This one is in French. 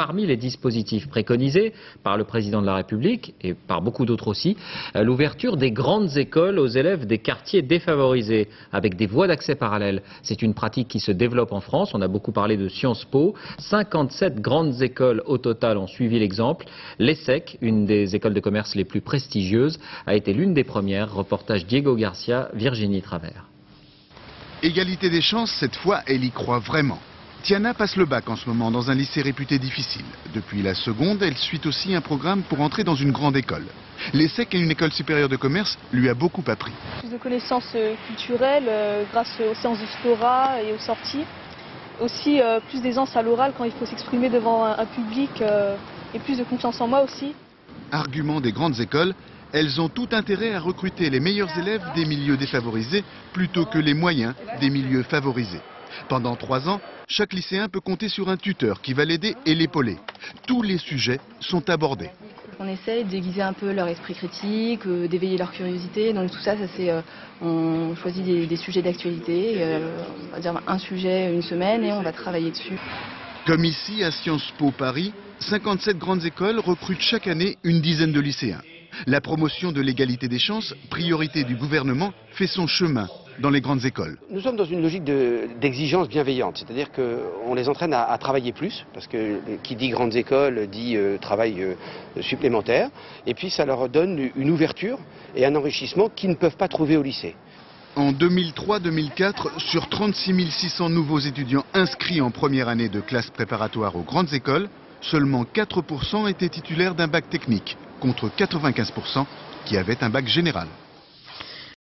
parmi les dispositifs préconisés par le président de la République et par beaucoup d'autres aussi, euh, l'ouverture des grandes écoles aux élèves des quartiers défavorisés avec des voies d'accès parallèles. C'est une pratique qui se développe en France. On a beaucoup parlé de Sciences Po. 57 grandes écoles au total ont suivi l'exemple. L'ESSEC, une des écoles de commerce les plus prestigieuses, a été l'une des premières. Reportage Diego Garcia, Virginie Travers. Égalité des chances, cette fois, elle y croit vraiment. Tiana passe le bac en ce moment dans un lycée réputé difficile. Depuis la seconde, elle suit aussi un programme pour entrer dans une grande école. L'ESSEC et une école supérieure de commerce lui a beaucoup appris. Plus de connaissances euh, culturelles euh, grâce aux séances de et aux sorties. Aussi euh, plus d'aisance à l'oral quand il faut s'exprimer devant un public et plus de confiance en moi aussi. Argument des grandes écoles, elles ont tout intérêt à recruter les meilleurs élèves des milieux défavorisés plutôt que les moyens des milieux favorisés. Pendant trois ans, chaque lycéen peut compter sur un tuteur qui va l'aider et l'épauler. Tous les sujets sont abordés. On essaye d'aiguiser un peu leur esprit critique, euh, d'éveiller leur curiosité. Donc tout ça, ça c'est, euh, on choisit des, des sujets d'actualité, euh, on va dire un sujet une semaine et on va travailler dessus. Comme ici à Sciences Po Paris, 57 grandes écoles recrutent chaque année une dizaine de lycéens. La promotion de l'égalité des chances, priorité du gouvernement, fait son chemin dans les grandes écoles. Nous sommes dans une logique d'exigence bienveillante, c'est-à-dire qu'on les entraîne à, à, travailler plus, parce que qui dit grandes écoles dit euh, travail euh, supplémentaire, et puis ça leur donne une ouverture et un enrichissement qu'ils ne peuvent pas trouver au lycée. En 2003-2004, sur 36 600 nouveaux étudiants inscrits en première année de classe préparatoire aux grandes écoles, seulement 4% étaient titulaires d'un bac technique, contre 95% qui avaient un bac général.